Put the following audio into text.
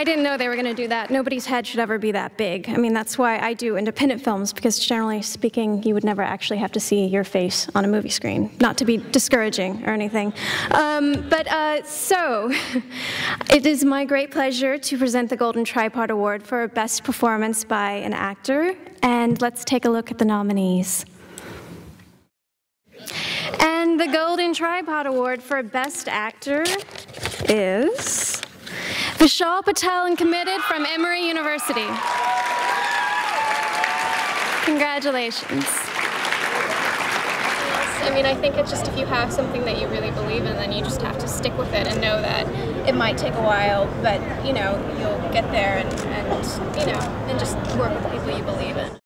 I didn't know they were going to do that. Nobody's head should ever be that big. I mean, that's why I do independent films, because generally speaking, you would never actually have to see your face on a movie screen. Not to be discouraging or anything. Um, but uh, so, it is my great pleasure to present the Golden Tripod Award for Best Performance by an Actor. And let's take a look at the nominees. And the Golden Tripod Award for Best Actor is Vishal Patel and Committed from Emory University. Congratulations. I mean, I think it's just if you have something that you really believe in, then you just have to stick with it and know that it might take a while, but you know, you'll get there and, and you know, and just work with the people you believe in.